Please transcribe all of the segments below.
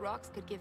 rocks could give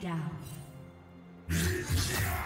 down.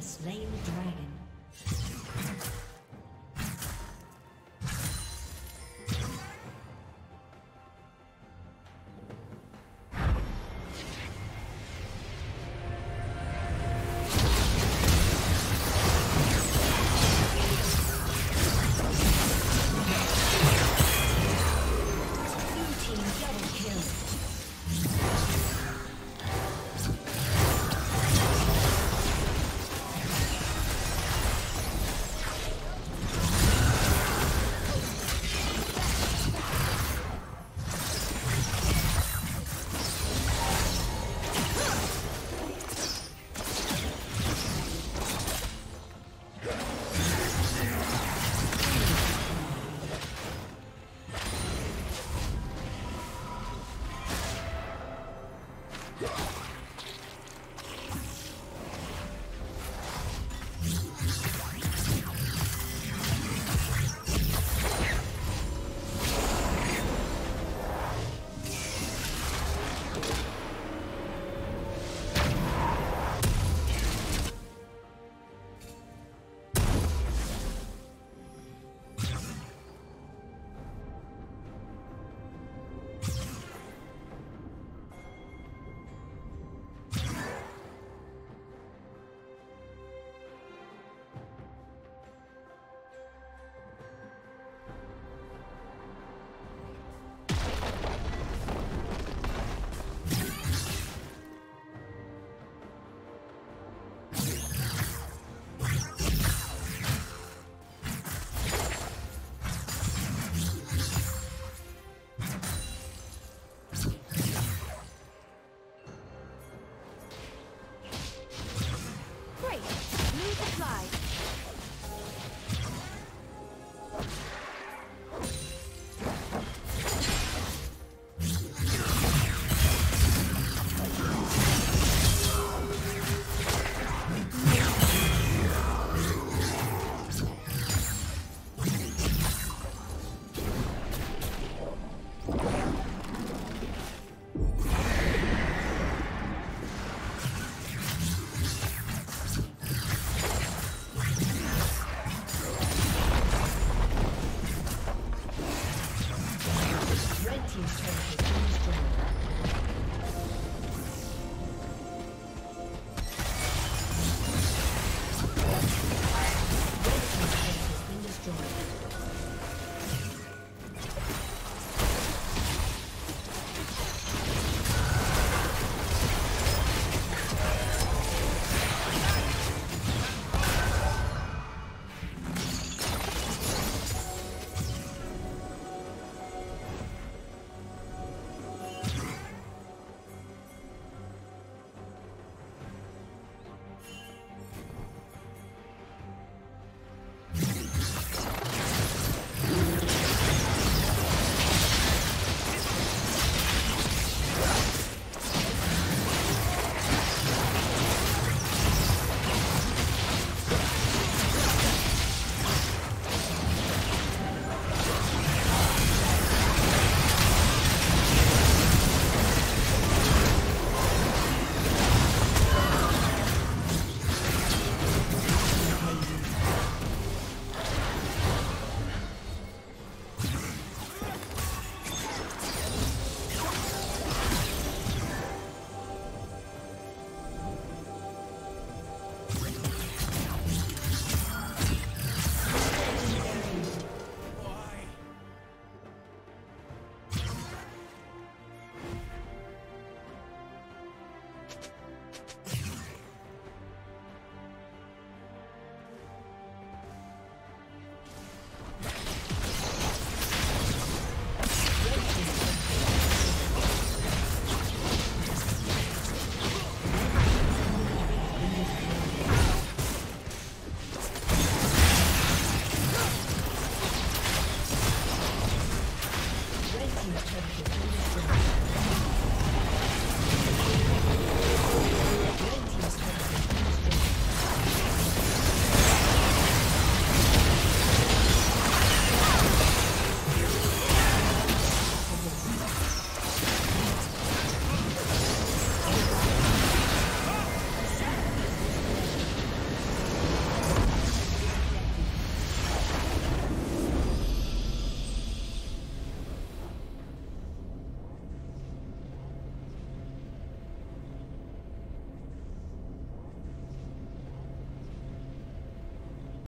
Slain the dragon.